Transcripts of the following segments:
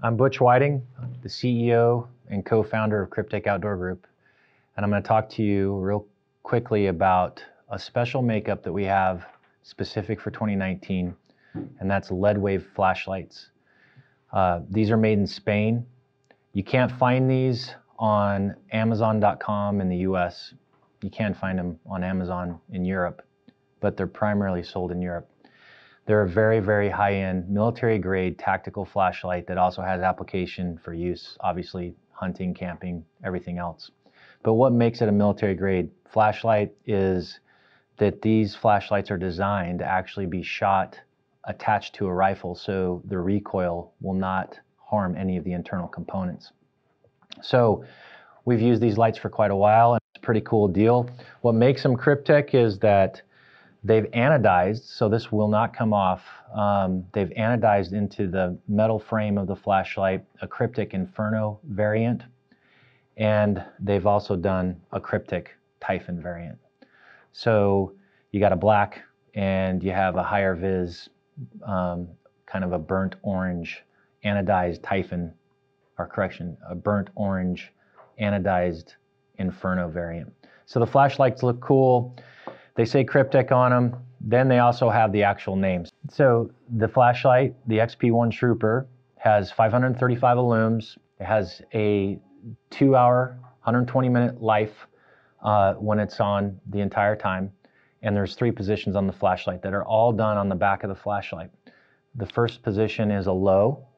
I'm Butch Whiting, the CEO and co-founder of Kryptek Outdoor Group, and I'm going to talk to you real quickly about a special makeup that we have specific for 2019, and that's LED wave flashlights. Uh, these are made in Spain. You can't find these on Amazon.com in the US. You can find them on Amazon in Europe, but they're primarily sold in Europe. They're a very, very high-end military grade tactical flashlight that also has application for use, obviously hunting, camping, everything else. But what makes it a military grade flashlight is that these flashlights are designed to actually be shot attached to a rifle so the recoil will not harm any of the internal components. So we've used these lights for quite a while and it's a pretty cool deal. What makes them Kryptek is that they've anodized, so this will not come off. Um, they've anodized into the metal frame of the flashlight a Kryptek Inferno variant, and they've also done a Kryptek Typhon variant. So you got a black and you have a higher vis, um, kind of a burnt orange anodized Typhon, or correction, a burnt orange anodized Inferno variant. So the flashlights look cool. They say Kryptek on them. Then they also have the actual names. So the flashlight, the XP1 Trooper, has 535 illums. It has a two hour, 120 minute life uh, when it's on the entire time. And there's three positions on the flashlight that are all done on the back of the flashlight. The first position is a low.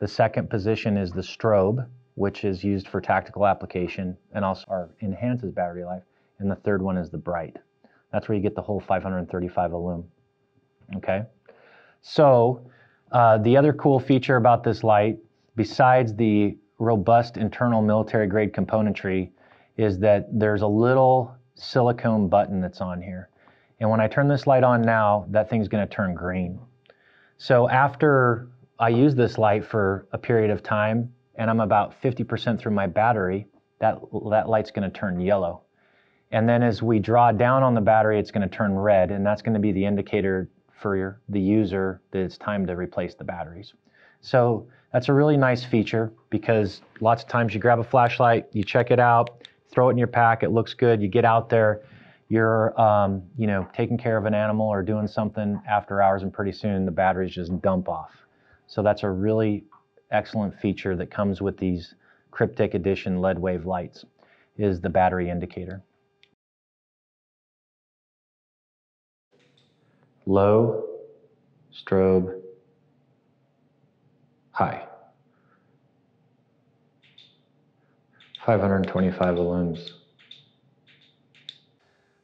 The second position is the strobe, which is used for tactical application and also enhances battery life. And the third one is the bright. That's where you get the whole 535 illum. Okay. So uh, the other cool feature about this light, besides the robust internal military grade componentry, is that there's a little silicone button that's on here. And when I turn this light on now, that thing's going to turn green. So after I use this light for a period of time, and I'm about 50% through my battery, that, that light's going to turn yellow. And then as we draw down on the battery, it's going to turn red, and that's going to be the indicator for your, the user that it's time to replace the batteries. So that's a really nice feature because lots of times you grab a flashlight, you check it out, throw it in your pack, it looks good, you get out there, you're um, you know taking care of an animal or doing something after hours, and pretty soon the batteries just dump off. So that's a really excellent feature that comes with these Kryptek Edition LED wave lights is the battery indicator. Low, strobe, high. 525 lumens.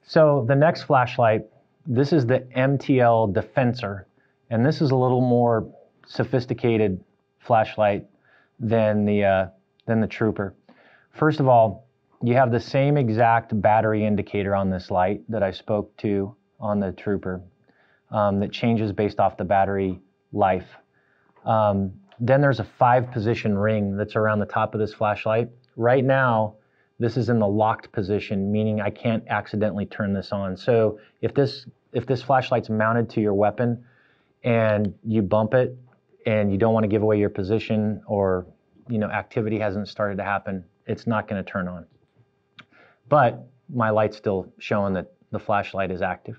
So the next flashlight, this is the MTL Defenser, and this is a little more sophisticated flashlight than the, uh, than the Trooper. First of all, you have the same exact battery indicator on this light that I spoke to on the Trooper um, that changes based off the battery life. Um, then there's a five position ring that's around the top of this flashlight. Right now, this is in the locked position, meaning I can't accidentally turn this on. So if this if this flashlight's mounted to your weapon and you bump it and you don't want to give away your position or you know activity hasn't started to happen, it's not going to turn on. But my light's still showing that the flashlight is active.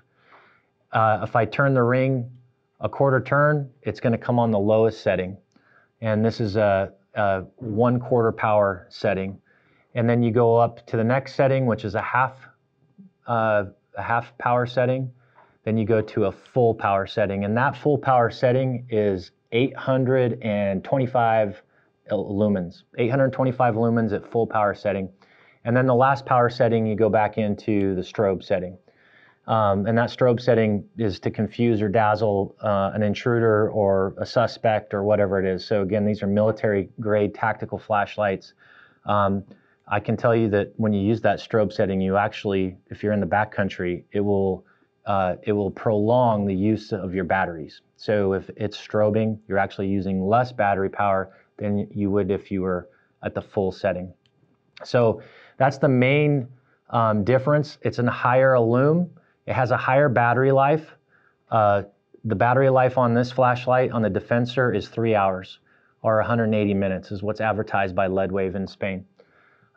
Uh, if I turn the ring a quarter turn, it's going to come on the lowest setting. And this is a, a one quarter power setting and then you go up to the next setting, which is a half, uh, a half power setting. Then you go to a full power setting, and that full power setting is 825 lumens, 825 lumens at full power setting. And then the last power setting, you go back into the strobe setting. Um, and that strobe setting is to confuse or dazzle uh, an intruder or a suspect or whatever it is. So again, these are military grade tactical flashlights. Um, I can tell you that when you use that strobe setting, you actually, if you're in the backcountry, it will uh, it will prolong the use of your batteries. So if it's strobing, you're actually using less battery power than you would if you were at the full setting. So that's the main um, difference. It's a higher illum. It has a higher battery life. Uh, the battery life on this flashlight on the Defenser is three hours. or 180 minutes is what's advertised by Leadwave in Spain.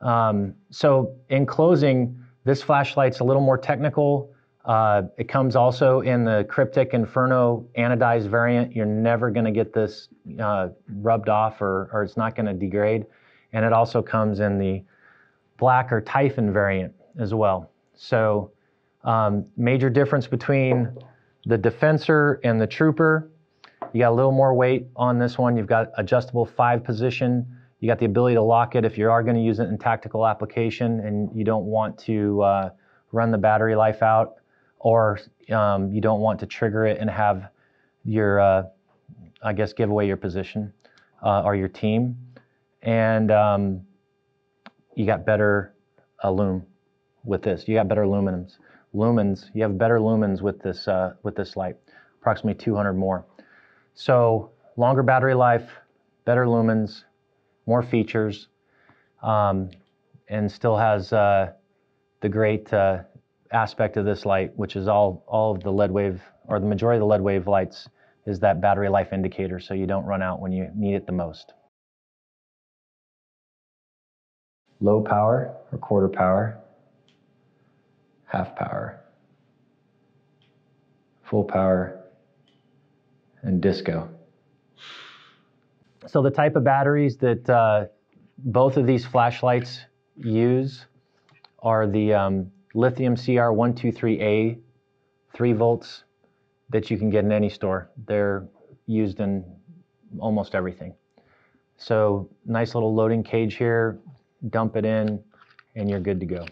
Um, so in closing, this flashlight's a little more technical. Uh, it comes also in the Kryptek Inferno anodized variant. You're never going to get this uh, rubbed off or, or it's not going to degrade. And it also comes in the black or Typhon variant as well. So um, major difference between the Defenser and the Trooper. You got a little more weight on this one. You've got adjustable five position. You got the ability to lock it if you are going to use it in tactical application and you don't want to uh, run the battery life out or um, you don't want to trigger it and have your, uh, I guess, give away your position uh, or your team. And um, you got better uh, lume with this. You got better lumens. Lumens, you have better lumens with this, uh, with this light, approximately 200 more. So longer battery life, better lumens, more features, um, and still has uh, the great uh, aspect of this light, which is all, all of the lead wave, or the majority of the lead wave lights, is that battery life indicator, so you don't run out when you need it the most. Low power or quarter power, half power, full power, and disco. So the type of batteries that uh, both of these flashlights use are the um, lithium CR123A 3 volts that you can get in any store. They're used in almost everything. So nice little loading cage here, dump it in, and you're good to go.